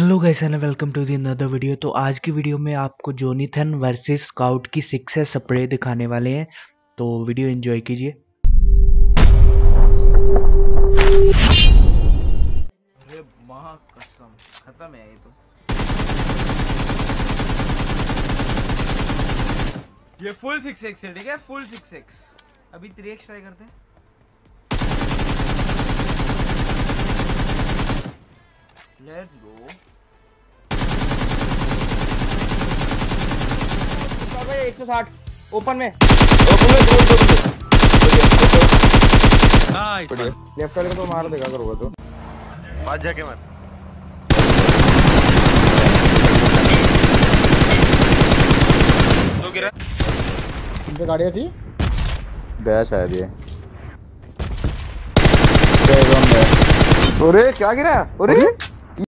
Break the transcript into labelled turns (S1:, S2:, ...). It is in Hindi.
S1: Hello guys and welcome to the another video तो आज की वीडियो में आपको जोनीथन वर्सेस स्काउट की सिक्स है स्प्रे दिखाने वाले हैं। तो वीडियो एंजॉय कीजिए।
S2: अरे माँ कसम। खत्म है ये तो। ये फुल सिक्स एक्स है, ठीक है? फुल सिक्स एक्स अभी थ्री एक्स ट्राई करते हैं। लेट्स गो
S3: एक सौ साठ ओपन में लेफ़्ट वाले को तो मार देगा अगर होगा तो।
S4: आज जाके मत। तो गिरा।
S3: पे गाड़ियाँ थी?
S5: गया शायद ये। अरे क्या गिरा? अरे